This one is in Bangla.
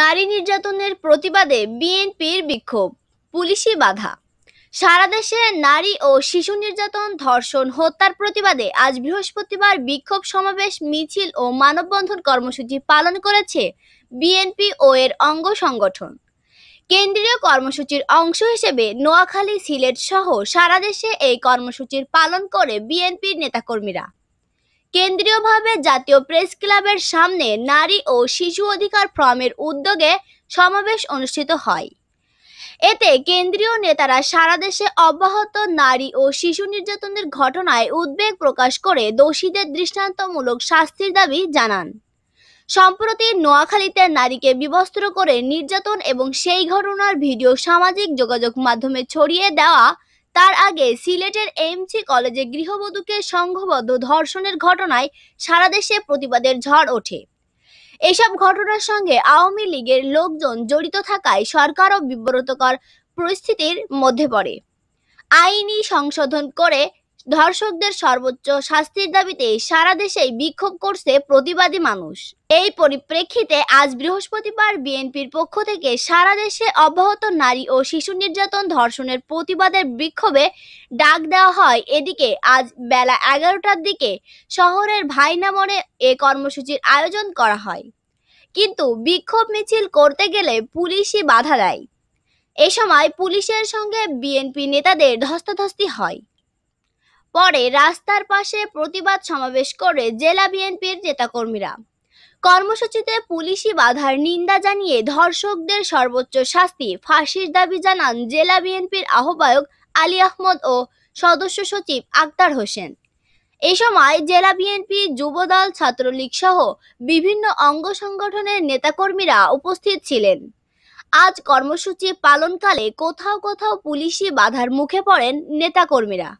নারী নির্যাতনের প্রতিবাদে বিএনপির বিক্ষোভ, পুলিশি বাধা। সারা দেশে নারী ও শিশু নির্যাতন, ধর্ষণ, হত্যার প্রতিবাদে আজ বৃহস্পতিবার বিক্ষোভ সমাবেশ, মিছিল ও মানববন্ধন কর্মসূচি পালন করেছে বিএনপি ও এর অঙ্গ সংগঠন। কেন্দ্রীয় কর্মসূচির অংশ হিসেবে নোয়াখালী, সিলেট সহ সারা দেশে এই কর্মসূচির পালন করে বিএনপির নেতাকর্মীরা। কেন্দ্রীয়ভাবে জাতীয় প্রেস ক্লাবের সামনে নারী ও শিশু অধিকার ফ্রমের উদ্যোগে সমাবেশ অনুষ্ঠিত হয়। এতে কেন্দ্রীয় নেতারা সারা দেশে অব্যাহত নারী ও শিশু নির্যাতনের ঘটনায় উদ্বেগ প্রকাশ করে দোষীদের দৃষ্টান্তমূলক শাস্তির দাবি জানান। সম্প্রতি নোয়াখালীতে নারীকে বিবস্ত্র করে নির্যাতন এবং সেই ঘটনার ভিডিও সামাজিক যোগাযোগ মাধ্যমে ছড়িয়ে দেওয়া তার আগে সিলেটের এমসি কলেজে গৃহবধূকে সংঘবদ্ধ ধর্ষণের ঘটনায় সারা দেশে প্রতিবাদের ঝড় ওঠে। এসব ঘটনার সঙ্গে আওয়ামী লীগের লোকজন জড়িত থাকায় সরকারও বিব্রতকর পরিস্থিতির মধ্যে পড়ে। আইনি সংশোধন করে ধর্ষকদের সর্বোচ্চ শাস্তির দাবিতে সারা দেশেই বিক্ষোভ করছে প্রতিবাদী মানুষ। এই পরিপ্রেক্ষিতে আজ বৃহস্পতিবার বিএনপির পক্ষ থেকে সারা দেশে অব্যাহত নারী ও শিশু নির্যাতন ধর্ষণের প্রতিবাদের বিক্ষোভে ডাক দেওয়া হয়। এদিকে আজ বেলা এগারোটার দিকে শহরের ভাইনা মোড়ে এ কর্মসূচির আয়োজন করা হয়। কিন্তু বিক্ষোভ মিছিল করতে গেলে পুলিশই বাধা দেয়। এ সময় পুলিশের সঙ্গে বিএনপি নেতাদের ধস্তাধস্তি হয়। পরে রাস্তার পাশে প্রতিবাদ সমাবেশ করে জেলা বিএনপির নেতাকর্মীরা কর্মসূচিতে পুলিশি বাধার নিন্দা জানিয়ে ধর্ষকদের সর্বোচ্চ শাস্তি ফাঁসির দাবি জানান জেলা বিএনপির আহ্বায়ক আলী আহমদ ও সদস্য সচিব আক্তার হোসেন। এ সময় জেলা বিএনপি, যুবদল, ছাত্রলীগ সহ বিভিন্ন অঙ্গ সংগঠনের নেতাকর্মীরা উপস্থিত ছিলেন। আজ কর্মসূচি পালনকালে কোথাও কোথাও পুলিশি বাধার মুখে পড়েন নেতাকর্মীরা।